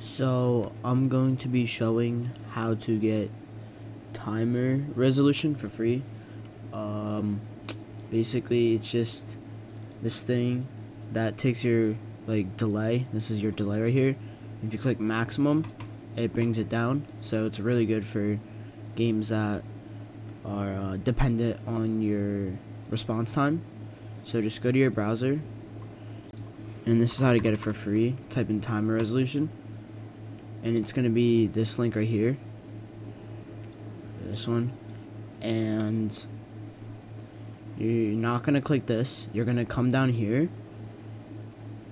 So I'm going to be showing how to get timer resolution for free. Um, basically, it's just this thing that takes your like delay. This is your delay right here. If you click maximum, it brings it down. So it's really good for games that are uh, dependent on your response time. So just go to your browser, and this is how to get it for free. Type in timer resolution and it's gonna be this link right here. This one. And you're not gonna click this. You're gonna come down here.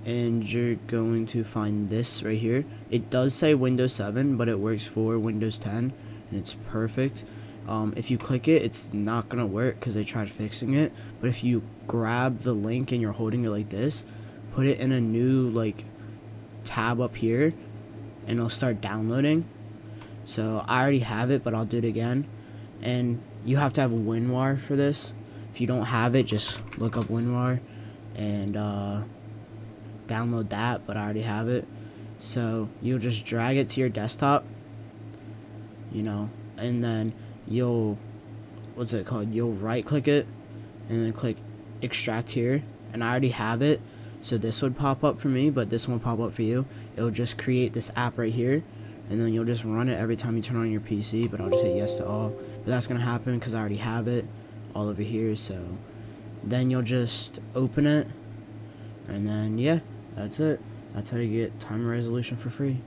And you're going to find this right here. It does say Windows 7 but it works for Windows 10 and it's perfect. Um, if you click it it's not gonna work because they tried fixing it. But if you grab the link and you're holding it like this put it in a new like tab up here and it'll start downloading. So I already have it, but I'll do it again. And you have to have WinRAR for this. If you don't have it, just look up WinRAR and uh, download that, but I already have it. So you'll just drag it to your desktop, you know, and then you'll, what's it called? You'll right click it and then click extract here. And I already have it, so this would pop up for me, but this won't pop up for you. It'll just create this app right here, and then you'll just run it every time you turn on your PC, but I'll just hit yes to all. But that's going to happen because I already have it all over here, so then you'll just open it, and then, yeah, that's it. That's how you get timer resolution for free.